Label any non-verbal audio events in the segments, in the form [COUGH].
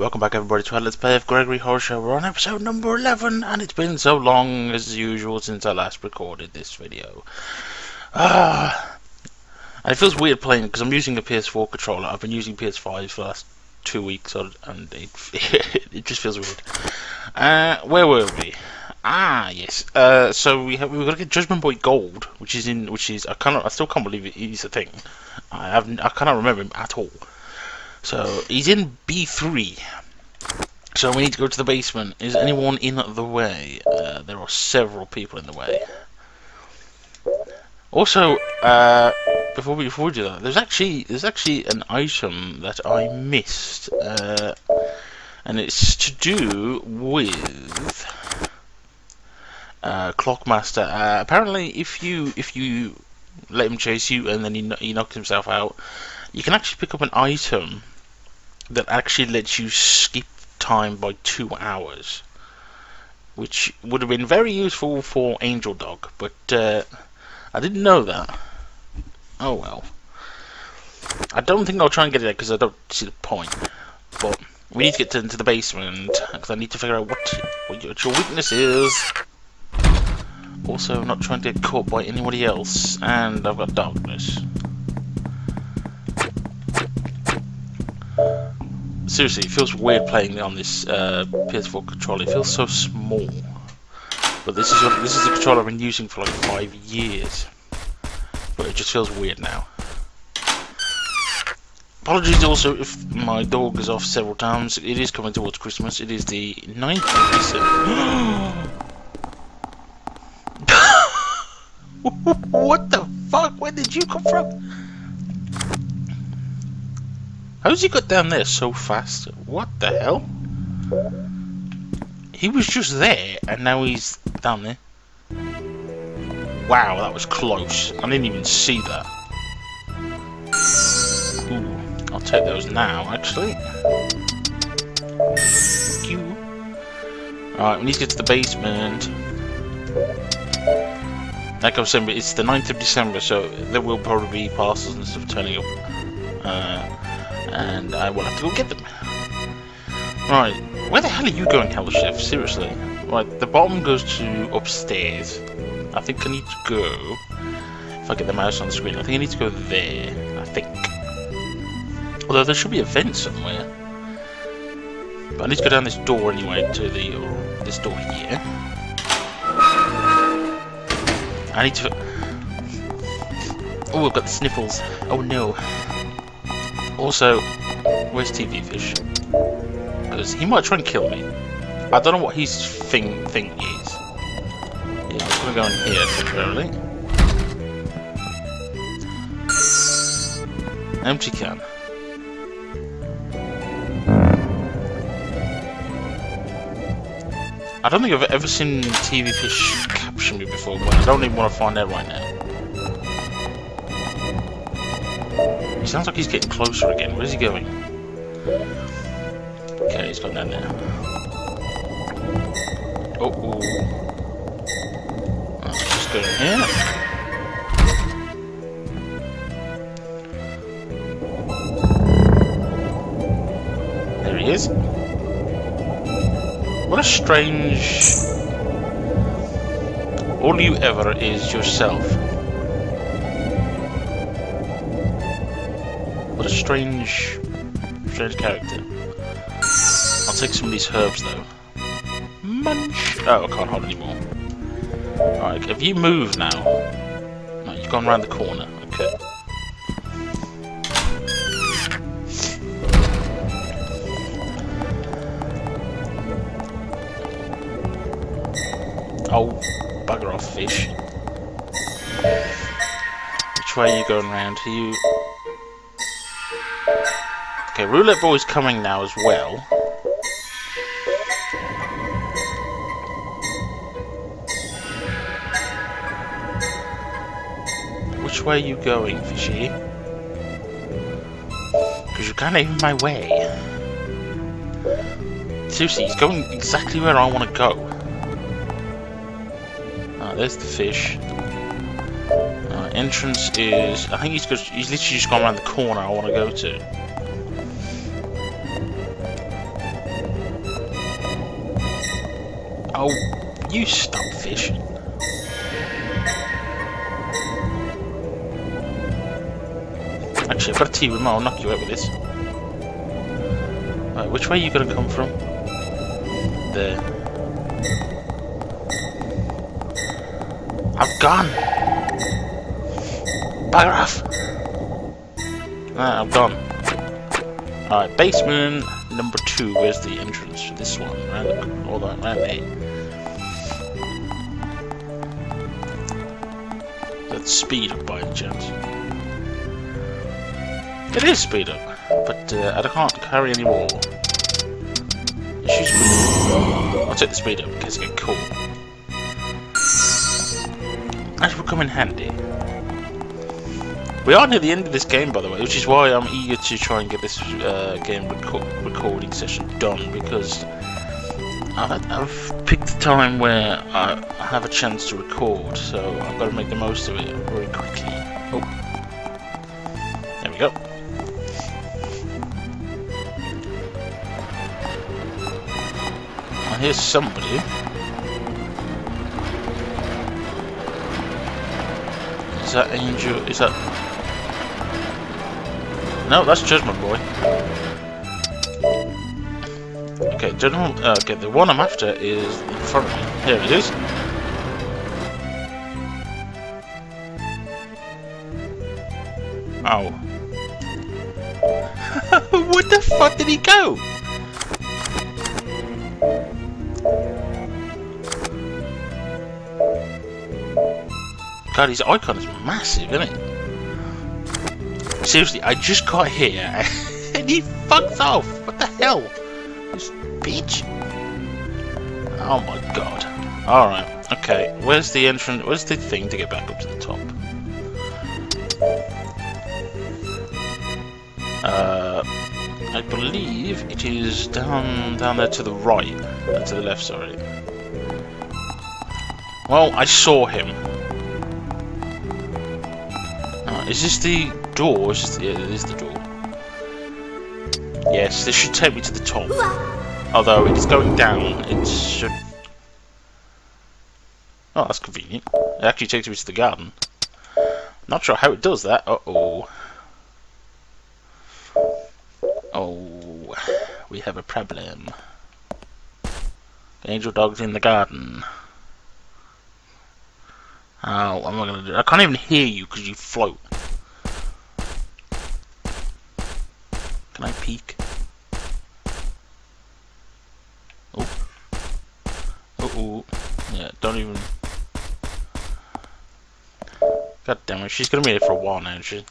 Welcome back everybody to our Let's Play of Gregory Horror Show. We're on episode number 11 and it's been so long as usual since I last recorded this video. Ah, and it feels weird playing because I'm using a PS4 controller. I've been using PS5 for the last two weeks and it, [LAUGHS] it just feels weird. Uh, where were we? Ah, yes. Uh, so we have we got to get Judgment Boy Gold, which is in which is I cannot I still can't believe it is a thing. I have I cannot remember him at all. So he's in B3. So we need to go to the basement. Is anyone in the way? Uh, there are several people in the way. Also, uh, before we before we do that, there's actually there's actually an item that I missed, uh, and it's to do with uh, Clockmaster. Uh, apparently, if you if you let him chase you and then he, he knocks himself out, you can actually pick up an item that actually lets you skip time by two hours, which would have been very useful for Angel Dog, but uh, I didn't know that. Oh well. I don't think I'll try and get it there because I don't see the point. But we need to get to, into the basement because I need to figure out what, what your weakness is. Also, I'm not trying to get caught by anybody else, and I've got darkness. Seriously, it feels weird playing on this uh, PS4 controller. It feels so small. But this is this is a controller I've been using for like five years. But it just feels weird now. Apologies also if my dog is off several times. It is coming towards Christmas. It is the 9th of December. what the fuck? Where did you come from? How's he got down there so fast? What the hell? He was just there, and now he's down there. Wow, that was close. I didn't even see that. Ooh, I'll take those now, actually. Thank you. Alright, we need to get to the basement. Like I was saying, it's the 9th of December, so there will probably be parcels and stuff turning up. Uh, and I will have to go get them. Right, where the hell are you going, Hell Chef? Seriously. Right, the bottom goes to upstairs. I think I need to go. If I get the mouse on the screen, I think I need to go there. I think. Although there should be a vent somewhere. But I need to go down this door anyway to the uh, this door here. I need to. Oh, I've got the sniffles. Oh no. Also, where's TV Fish? Because he might try and kill me. I don't know what his thing thing is. Yeah, I'm gonna go in here temporarily. Empty can. I don't think I've ever seen TV Fish capture me before, but I don't even want to find out right now. He sounds like he's getting closer again. Where's he going? Okay, he's gone down there. Oh, oh. Let's just go in here. There he is. What a strange... All you ever is yourself. Strange, strange character. I'll take some of these herbs though. Munch! Oh, I can't hold anymore. Alright, have you moved now? No, you've gone around the corner. Okay. Oh, bugger off, fish. Which way are you going round? Are you... Okay, Roulette Boy's coming now as well. Which way are you going, fishy? Because you're kind of in my way. Seriously, he's going exactly where I want to go. Ah, there's the fish. Uh, entrance is... I think he's, just, he's literally just gone around the corner I want to go to. Oh, you stop fishing. Actually, I've got a T remote, I'll knock you out with this. Right, which way are you gonna come from? There. I've gone! Bugger off! Ah, I've gone. Alright, basement number two, where's the entrance for this one? Round all that eight. Speed up by any chance. It is speed up, but uh, I can't carry any more. I'll take the speed up in case I get caught. That will come in handy. We are near the end of this game, by the way, which is why I'm eager to try and get this uh, game reco recording session done, because I've, picked the time where I have a chance to record, so I've got to make the most of it very quickly. Oh, there we go. here's somebody. Is that Angel? Is that... No, that's Judgment Boy. Okay, General... Uh, okay, the one I'm after is in front of me. Here it is. Oh. [LAUGHS] Where the fuck did he go? God, his icon is massive, isn't it? Seriously, I just got here [LAUGHS] and he fucks off. What the hell? This bitch. Oh my god. Alright, okay. Where's the entrance? Where's the thing to get back up to the top? Uh, I believe it is down down there to the right. Uh, to the left, sorry. Well, I saw him. Is this the door? Is this, yeah, it is the door. Yes, this should take me to the top. Although it's going down, it should... Oh, that's convenient. It actually takes me to the garden. Not sure how it does that. Uh-oh. Oh, we have a problem. angel dog's in the garden. Oh, what am I gonna do? I can't even hear you because you float. Can I peek? Oh. Uh oh. Yeah, don't even. God damn it, she's gonna be here for a while now, she.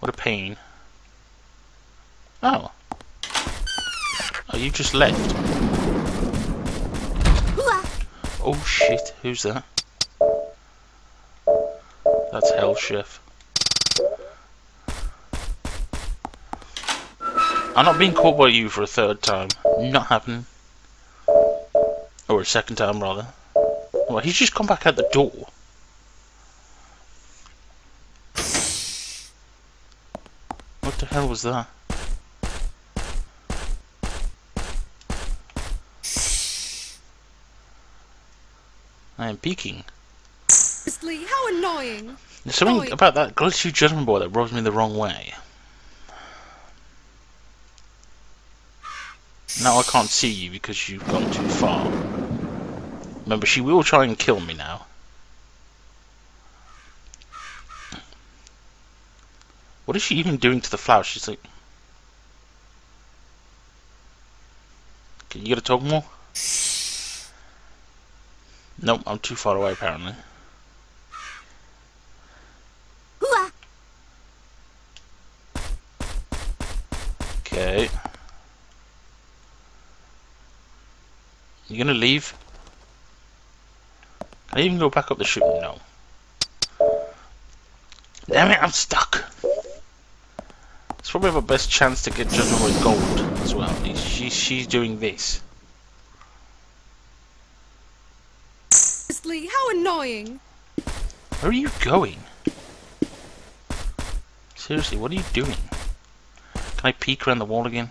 What a pain. Oh. Oh, you just left. Oh shit, who's that? That's Hell Chef. I'm not being caught by you for a third time. Not happening. Or a second time, rather. Well, he's just come back out the door. What the hell was that? I am peeking. How annoying! There's something about that glitchy Judgment Boy that rubs me the wrong way. Now I can't see you because you've gone too far. Remember, she will try and kill me now. What is she even doing to the flower? She's like... Can you get a talk more? Nope, I'm too far away apparently. Okay. You gonna leave? I even go back up the shooting. No. Damn it, I'm stuck. It's probably my best chance to get Judgment gold as well. She, she's doing this. Seriously, how annoying! Where are you going? Seriously, what are you doing? Can I peek around the wall again?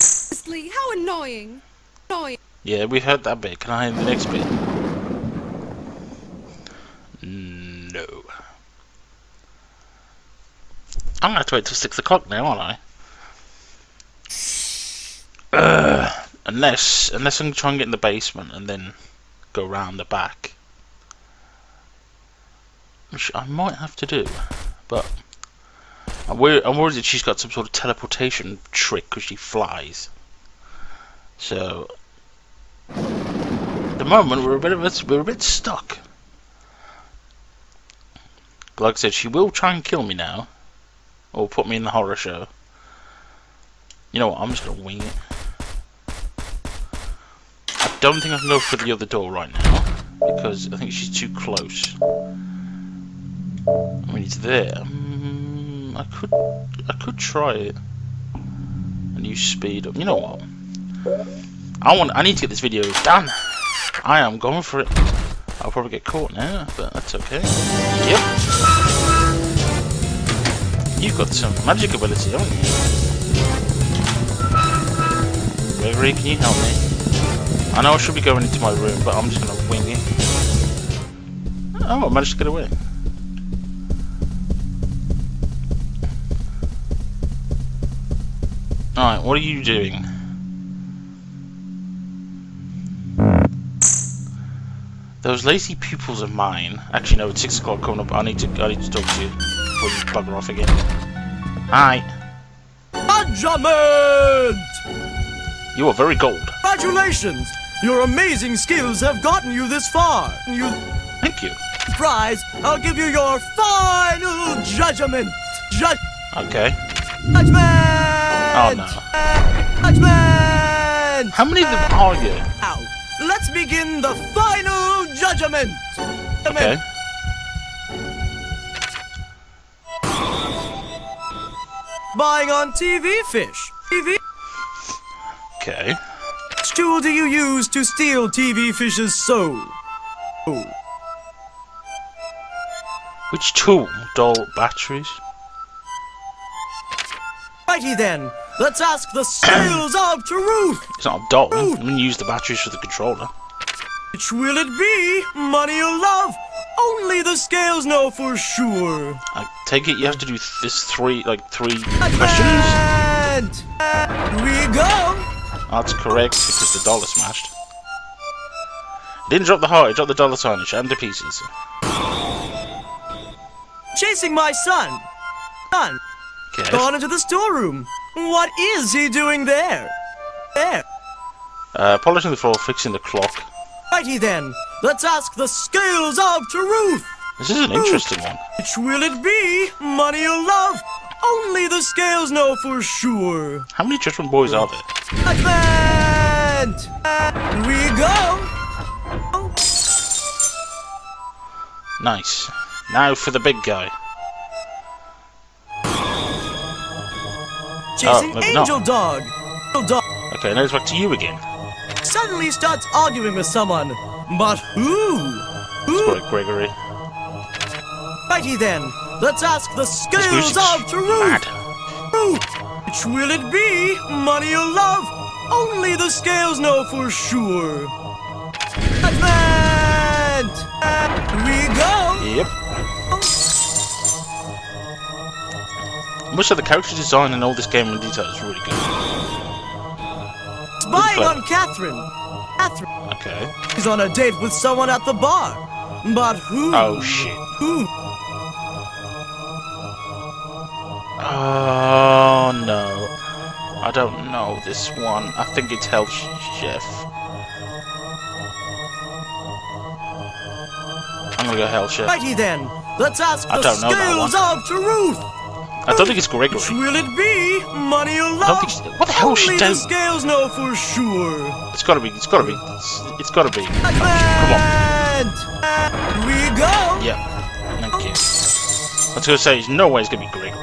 Seriously, how annoying! Yeah, we heard that bit. Can I hear the next bit? No. I'm gonna have to wait till six o'clock now, aren't I? Ugh. Unless, unless I'm trying to get in the basement and then go round the back. Which I might have to do, but I'm worried, I'm worried that she's got some sort of teleportation trick because she flies. So, at the moment we're a bit of a, we're a bit stuck. I said, she will try and kill me now, or put me in the horror show. You know what? I'm just gonna wing it. I don't think I can go for the other door right now because I think she's too close. I mean, it's there. Mm, I could, I could try it and use speed up. You know what? I want. I need to get this video done. I am going for it. I'll probably get caught now, but that's okay. Yep. You've got some magic ability, haven't you? Gregory, can you help me? I know I should be going into my room, but I'm just gonna wing it. Oh, I managed to get away. Alright, what are you doing? Those lazy pupils of mine. Actually, no, it's six o'clock coming up. I need to, I need to talk to you before you bugger off again. Hi. Benjamin! You are very gold. Congratulations! Your amazing skills have gotten you this far. You Thank you. prize, I'll give you your final judgment. Judge Okay. judgment! Oh no. Judgment! How many of them are you? Now, let's begin the final judgment. Okay. Buying on TV fish. TV. Okay. Which tool do you use to steal TV fish's soul? Oh. Which tool? Dull batteries? Righty then, let's ask the [COUGHS] scales of truth. It's not a doll. I'm gonna use the batteries for the controller. Which will it be? Money or love? Only the scales know for sure. I take it you have to do this three, like three questions? And here we go. That's correct because the dollar smashed. Didn't drop the heart, it dropped the dollar sign and shattered to pieces. Chasing my son. Son, Okay. gone into the storeroom. What is he doing there? There. Uh, polishing the floor, fixing the clock. Righty then, let's ask the scales of truth. This is an interesting one. Which will it be? Money or love? Only the scales know for sure. How many Judgment Boys are there? Judgment! Here uh, we go. Nice. Now for the big guy. Chasing oh, not. Angel Dog. Angel Dog Okay, now it's back to you again. Suddenly starts arguing with someone. But who? Who? Gregory. Righty then, let's ask the scales of truth. Truth. Which will it be? Money or love? Only the scales know for sure. Judgment! Here we go. Yep. I of the character design in all this game in detail is really good. Spying on Catherine. Catherine Okay. is on a date with someone at the bar. But who? Oh shit. Who? Oh no. I don't know this one. I think it's Hell Chef. I'm gonna go Hell Chef. Righty then, let's ask I the don't know that scales of truth. I don't think it's Gregory. Which will it be? Money or love? what the hell is she the scales know for sure. It's gotta be. It's gotta be. It's, it's gotta be. Come! Here we go. on. Yeah. Thank you. I was gonna say, there's no way it's gonna be Gregory.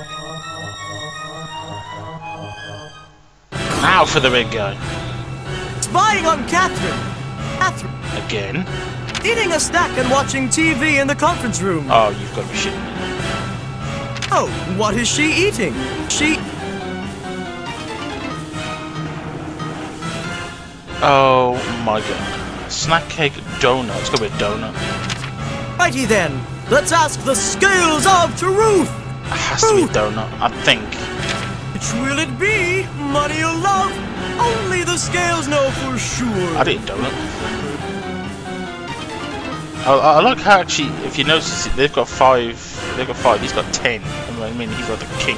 Now for the big guy. Spying on Catherine. Catherine Again. eating a snack and watching TV in the conference room. Oh, you've got to be shitting me. Oh, what is she eating? She. Oh my god. Snack cake donut. It's gonna be a donut. Righty then, let's ask the scales of truth. It has to be donut, I think. Which will it be, money or love? Only the scales know for sure. I'd eat donut. I, I like how actually, if you notice, they've got five. They've got five. He's got ten. I mean, he's like the king.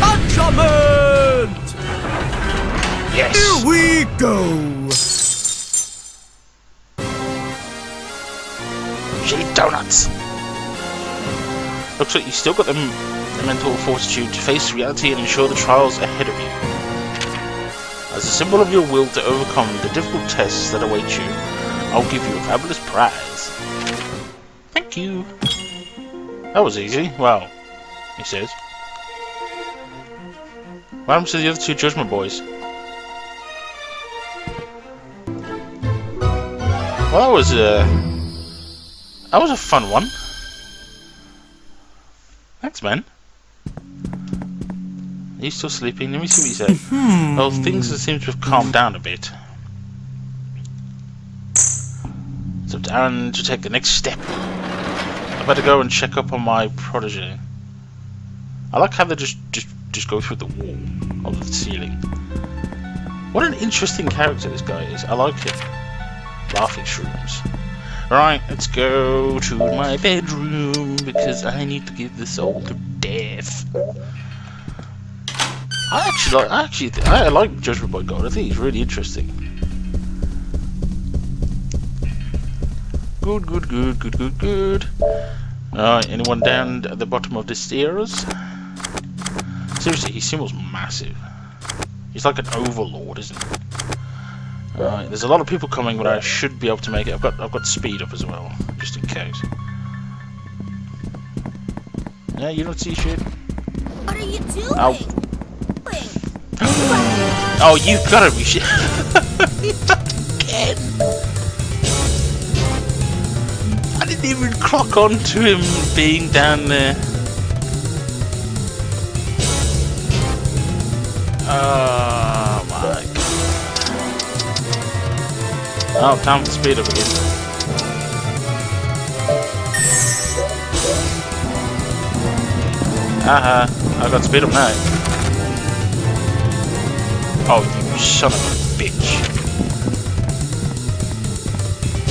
Parchment! Yes. Here we go. Shitty donuts. Looks like you still got the, the mental fortitude to face reality and ensure the trials ahead of you. As a symbol of your will to overcome the difficult tests that await you, I'll give you a fabulous prize. Thank you. That was easy. Well, he says. What happens to the other two Judgment Boys? Well, that was a... that was a fun one. Thanks, man. Are you still sleeping? Let me see what you said. well, things seem to have calmed down a bit. It's up to Aaron to take the next step. I better go and check up on my protege. I like how they just just just go through the wall of the ceiling. What an interesting character this guy is. I like him. Laughing shrooms. Right, let's go to my bedroom because I need to give this soul to death. I actually like. I actually, I like Judgment Boy Gold. I think he's really interesting. Good, good, good, good, good, good. Alright, anyone down at the bottom of the stairs? Seriously, he seems massive. He's like an overlord, isn't he? Alright, there's a lot of people coming, but I should be able to make it. I've got I've got speed up as well, just in case. Yeah, you don't see shit. What are you doing? Ow. [GASPS] Oh, you've gotta be shit. [LAUGHS] Again. Didn't even clock on to him being down there. Oh my god. Oh, time to speed up again. Haha, I got speed up now. Oh, you son of a bitch.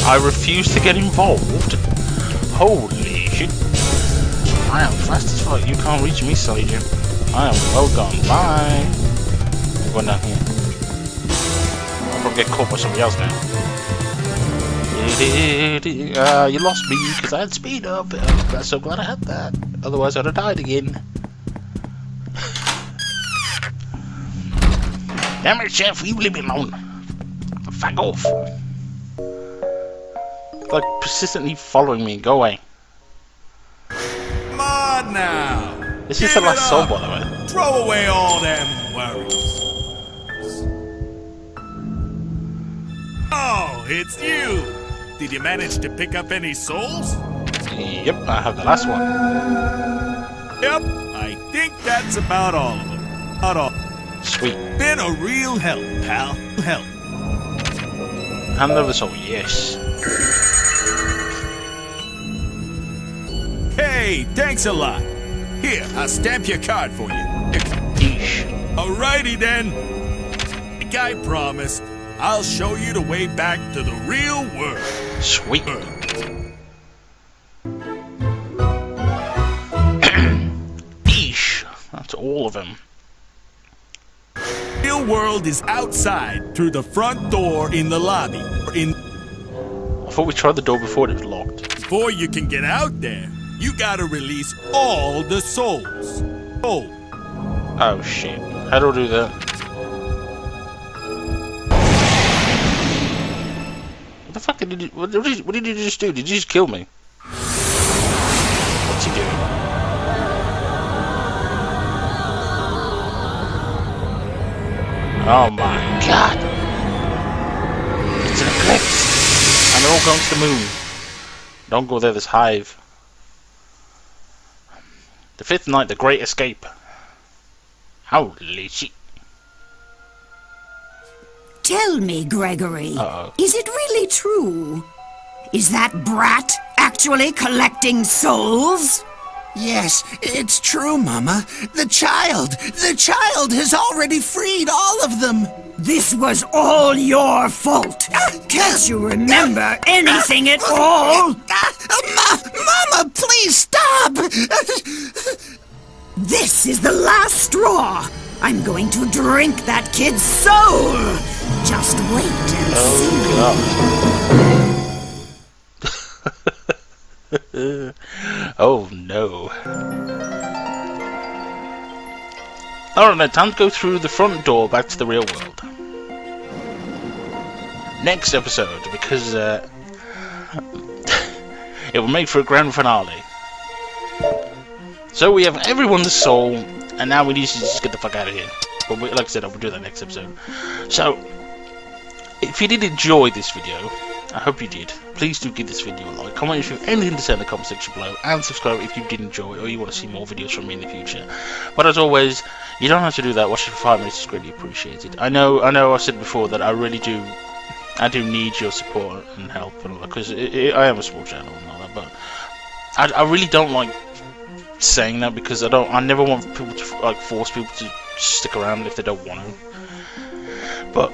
I refuse to get involved? Holy shit. I am fast as fuck. You can't reach me, Soldier. I am well gone. Bye. I'm going down here. I'll probably get caught by somebody else now. Uh, [LAUGHS] you lost me because I had speed up. I'm so glad I had that. Otherwise, I'd have died again. [LAUGHS] Damn it, Chef, you leave me alone. Fuck off. Like, persistently following me. Go away. Come on now. This is Give the last soul, by the way. Throw away all them worries. Oh, it's you. Did you manage to pick up any souls? Yep, I have the last one. Yep, I think that's about all of them. About all. Sweet. Been a real help, pal. Help. Hand over soul, yes. Hey, thanks a lot. Here, I'll stamp your card for you. Alrighty then. Like I promised, I'll show you the way back to the real world. Sweet. [CLEARS THROAT] Yeesh. That's all of them. Real world is outside through the front door in the lobby. In I thought we tried the door before it was locked. before you can get out there, you gotta release all the souls. Oh, Oh shit. How do I do that? What the fuck did you what did you, what did you just do? Did you just kill me? What's he doing? Oh my god! It's an eclipse! And they're all going to the moon. Don't go there, this Hive. The fifth night, the Great Escape. Holy shit. Tell me, Gregory, Uh-oh. is it really true? Is that brat actually collecting souls? Yes, it's true, Mama. The child, the child has already freed all of them. This was all your fault. Ah. Can't you remember anything at all? Ah, ah. ah. Ma- straw. I'm going to drink that kid's soul. Just wait and see. [LAUGHS] Oh no. Alright then, time to go through the front door back to the real world. Next episode, because uh, [LAUGHS] it will make for a grand finale. So we have everyone's soul, and now we need to just get the fuck out of here. But we, like I said, I will do that next episode. So, if you did enjoy this video, I hope you did. Please do give this video a like. Comment if you have anything to say in the comment section below, and subscribe if you did enjoy or you want to see more videos from me in the future. But as always, you don't have to do that. Watch it for five minutes is greatly appreciated. I know, I know. I said before that I really do, I do need your support and help and all that because I am a small channel and all that. But I, I really don't like saying that because I don't. I never want people to like force people to stick around if they don't want to. But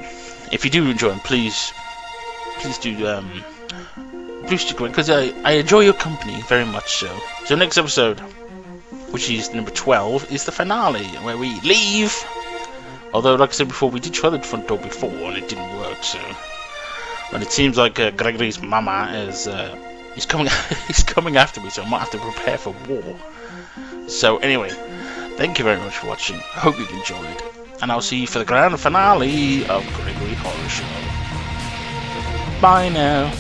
if you do enjoy them, please, please do um, please stick around because I I enjoy your company very much. So so next episode, which is number twelve, is the finale where we leave. Although, like I said before, we did try the front door before and it didn't work. So, but it seems like uh, Gregory's mama is uh, he's coming [LAUGHS] he's coming after me, so I might have to prepare for war. So anyway, thank you very much for watching. I hope you've enjoyed, and I'll see you for the grand finale of Gregory Horror Show. Bye now.